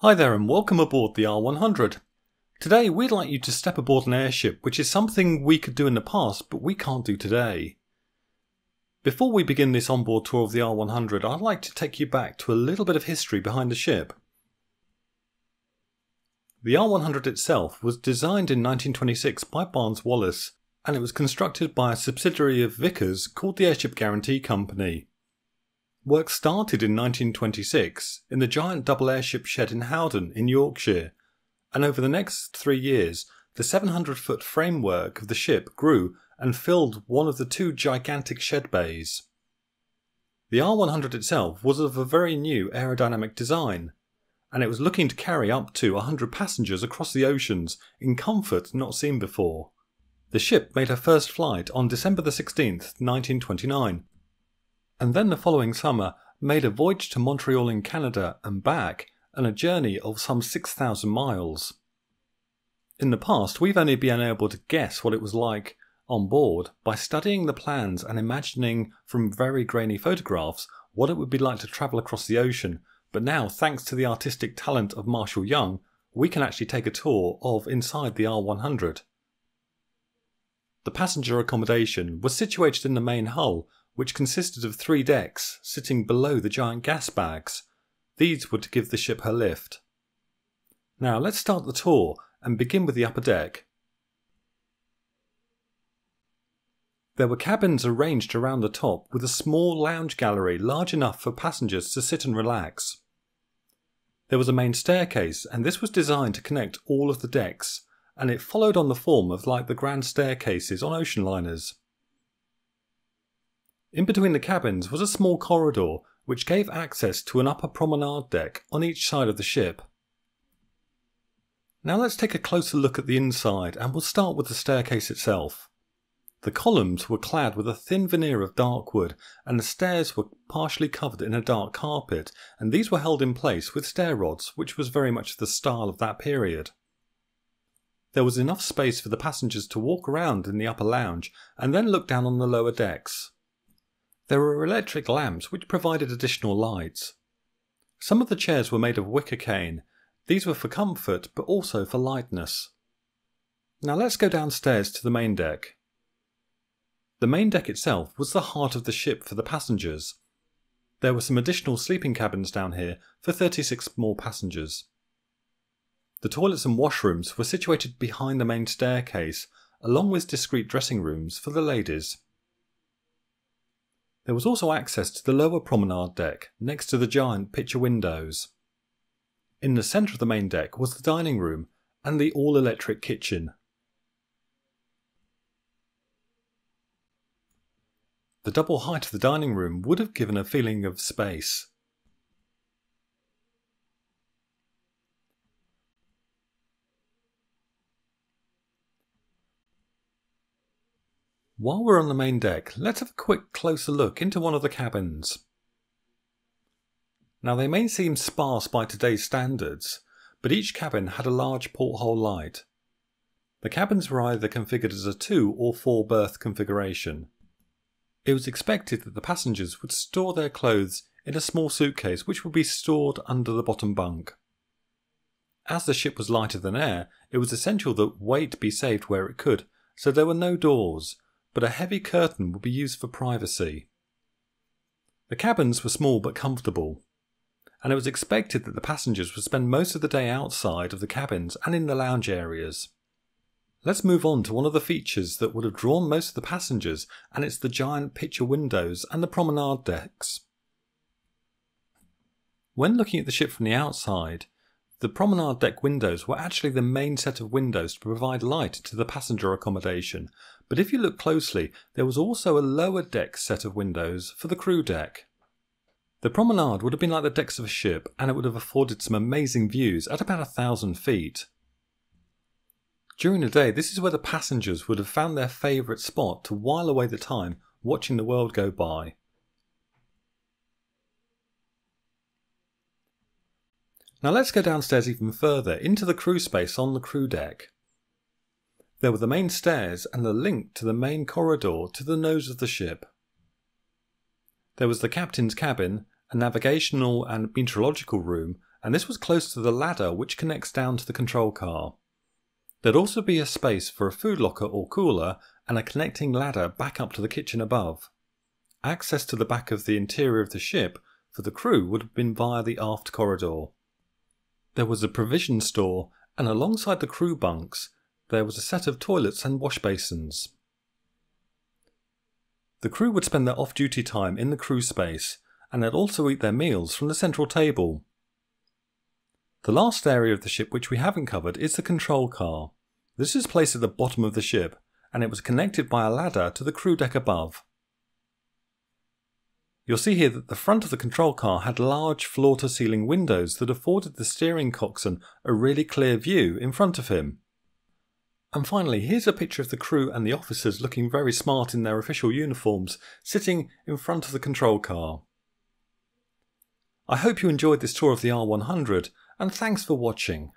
Hi there and welcome aboard the R100. Today we'd like you to step aboard an airship which is something we could do in the past but we can't do today. Before we begin this onboard tour of the R100 I'd like to take you back to a little bit of history behind the ship. The R100 itself was designed in 1926 by Barnes Wallis and it was constructed by a subsidiary of Vickers called the Airship Guarantee Company. Work started in 1926 in the giant double airship shed in Howden in Yorkshire, and over the next three years, the 700 foot framework of the ship grew and filled one of the two gigantic shed bays. The R100 itself was of a very new aerodynamic design, and it was looking to carry up to 100 passengers across the oceans in comfort not seen before. The ship made her first flight on December 16, 1929, and then the following summer made a voyage to Montreal in Canada and back and a journey of some 6,000 miles. In the past, we've only been able to guess what it was like on board by studying the plans and imagining from very grainy photographs what it would be like to travel across the ocean, but now, thanks to the artistic talent of Marshall Young, we can actually take a tour of inside the R100. The passenger accommodation was situated in the main hull which consisted of three decks sitting below the giant gas bags. These were to give the ship her lift. Now let's start the tour and begin with the upper deck. There were cabins arranged around the top with a small lounge gallery large enough for passengers to sit and relax. There was a main staircase and this was designed to connect all of the decks and it followed on the form of like the grand staircases on ocean liners. In between the cabins was a small corridor which gave access to an upper promenade deck on each side of the ship. Now let's take a closer look at the inside and we'll start with the staircase itself. The columns were clad with a thin veneer of dark wood and the stairs were partially covered in a dark carpet and these were held in place with stair rods which was very much the style of that period. There was enough space for the passengers to walk around in the upper lounge and then look down on the lower decks. There were electric lamps which provided additional lights. Some of the chairs were made of wicker cane. These were for comfort but also for lightness. Now let's go downstairs to the main deck. The main deck itself was the heart of the ship for the passengers. There were some additional sleeping cabins down here for 36 more passengers. The toilets and washrooms were situated behind the main staircase, along with discreet dressing rooms for the ladies. There was also access to the lower promenade deck next to the giant picture windows. In the centre of the main deck was the dining room and the all-electric kitchen. The double height of the dining room would have given a feeling of space. While we're on the main deck, let's have a quick closer look into one of the cabins. Now they may seem sparse by today's standards, but each cabin had a large porthole light. The cabins were either configured as a two or four berth configuration. It was expected that the passengers would store their clothes in a small suitcase which would be stored under the bottom bunk. As the ship was lighter than air, it was essential that weight be saved where it could, so there were no doors, but a heavy curtain would be used for privacy. The cabins were small but comfortable, and it was expected that the passengers would spend most of the day outside of the cabins and in the lounge areas. Let's move on to one of the features that would have drawn most of the passengers, and it's the giant picture windows and the promenade decks. When looking at the ship from the outside, the promenade deck windows were actually the main set of windows to provide light to the passenger accommodation, but if you look closely, there was also a lower deck set of windows for the crew deck. The promenade would have been like the decks of a ship, and it would have afforded some amazing views at about a thousand feet. During the day, this is where the passengers would have found their favourite spot to while away the time watching the world go by. Now let's go downstairs even further into the crew space on the crew deck. There were the main stairs and the link to the main corridor to the nose of the ship. There was the captain's cabin, a navigational and meteorological room, and this was close to the ladder which connects down to the control car. There'd also be a space for a food locker or cooler and a connecting ladder back up to the kitchen above. Access to the back of the interior of the ship for the crew would have been via the aft corridor. There was a provision store, and alongside the crew bunks, there was a set of toilets and wash basins. The crew would spend their off duty time in the crew space, and they'd also eat their meals from the central table. The last area of the ship which we haven't covered is the control car. This is placed at the bottom of the ship, and it was connected by a ladder to the crew deck above. You'll see here that the front of the control car had large floor to ceiling windows that afforded the steering coxswain a really clear view in front of him. And finally, here's a picture of the crew and the officers looking very smart in their official uniforms, sitting in front of the control car. I hope you enjoyed this tour of the R100, and thanks for watching.